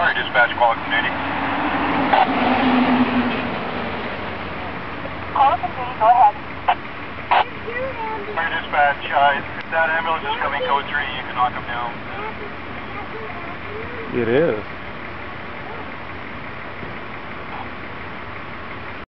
Alright, dispatch call community. Call from duty, go ahead. Clear dispatch, uh, that ambulance is coming code 3, you can knock them down. It is.